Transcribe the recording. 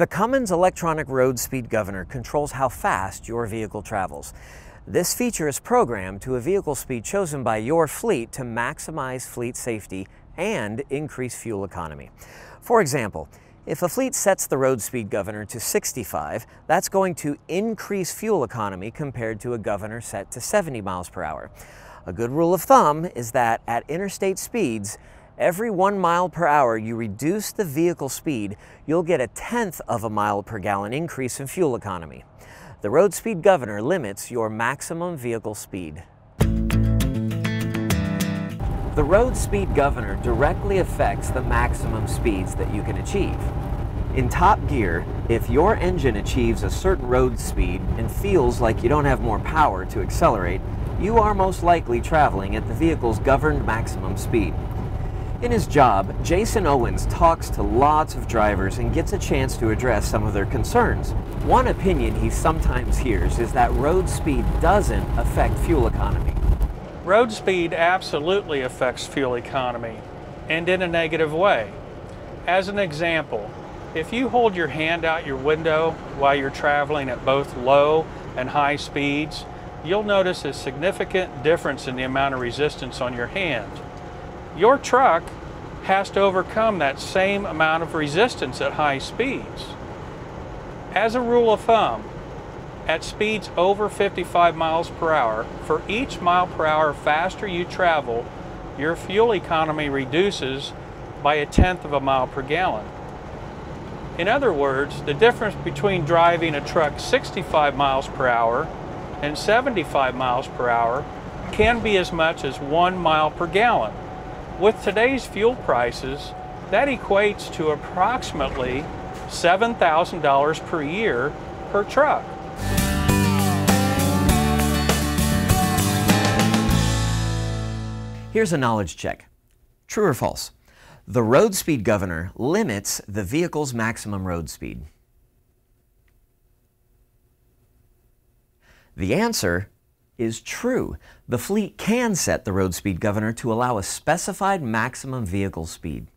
The Cummins Electronic Road Speed Governor controls how fast your vehicle travels. This feature is programmed to a vehicle speed chosen by your fleet to maximize fleet safety and increase fuel economy. For example, if a fleet sets the road speed governor to 65, that's going to increase fuel economy compared to a governor set to 70 miles per hour. A good rule of thumb is that at interstate speeds, Every one mile per hour you reduce the vehicle speed, you'll get a tenth of a mile per gallon increase in fuel economy. The road speed governor limits your maximum vehicle speed. The road speed governor directly affects the maximum speeds that you can achieve. In top gear, if your engine achieves a certain road speed and feels like you don't have more power to accelerate, you are most likely traveling at the vehicle's governed maximum speed. In his job, Jason Owens talks to lots of drivers and gets a chance to address some of their concerns. One opinion he sometimes hears is that road speed doesn't affect fuel economy. Road speed absolutely affects fuel economy, and in a negative way. As an example, if you hold your hand out your window while you're traveling at both low and high speeds, you'll notice a significant difference in the amount of resistance on your hand. Your truck has to overcome that same amount of resistance at high speeds. As a rule of thumb, at speeds over 55 miles per hour, for each mile per hour faster you travel, your fuel economy reduces by a tenth of a mile per gallon. In other words, the difference between driving a truck 65 miles per hour and 75 miles per hour can be as much as one mile per gallon. With today's fuel prices, that equates to approximately $7,000 per year per truck. Here's a knowledge check. True or false? The road speed governor limits the vehicle's maximum road speed. The answer is true. The fleet can set the road speed governor to allow a specified maximum vehicle speed.